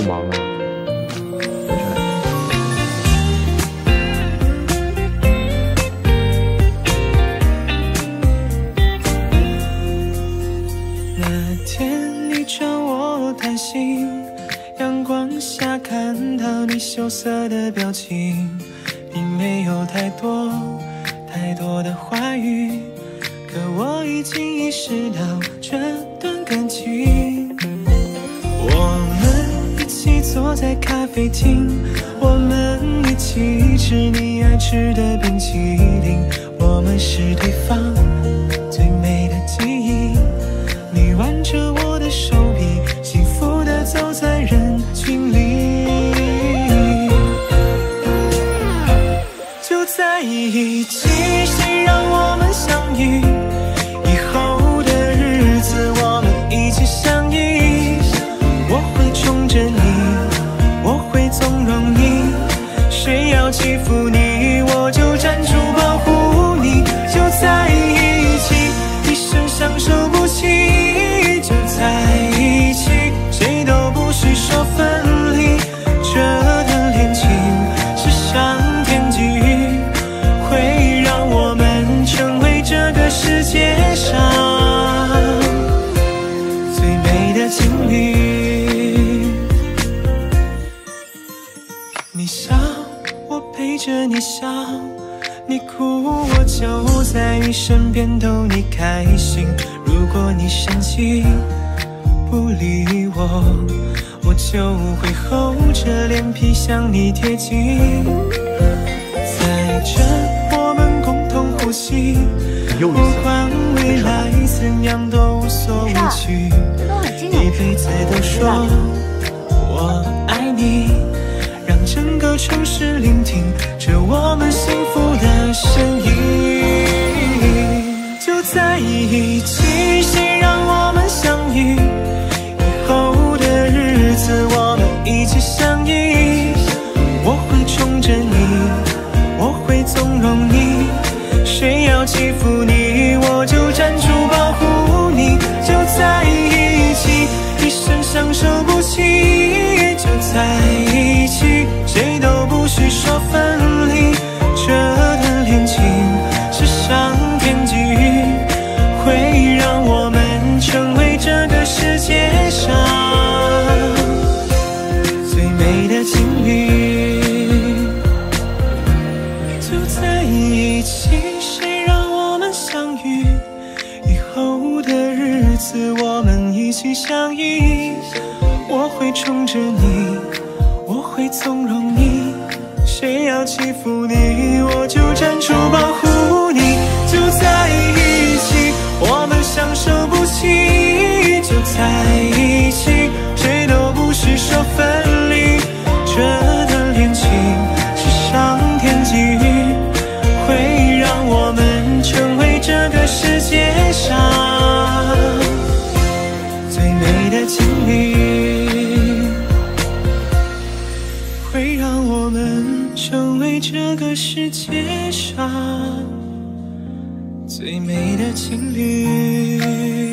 不忙了。没事。那天你找我谈心，阳光下看到你羞涩的表情，并没有太多太多的话语，可我已经意识到这段感情。坐在咖啡厅，我们一起吃你爱吃的冰淇淋，我们是对方。世界上最美的情侣。你笑，我陪着你笑；你哭，我就在你身边逗你开心。如果你生气不理我，我就会厚着脸皮向你贴近。在这，我们共同呼吸，不管未来怎样都无所畏惧。一辈子都说我爱你，让整个城市聆听着我们幸福的声音。就在一起，谁让我们相遇？心相依。我会宠着你，我会纵容你。谁要欺负你，我就站出保护我们成为这个世界上最美的情侣。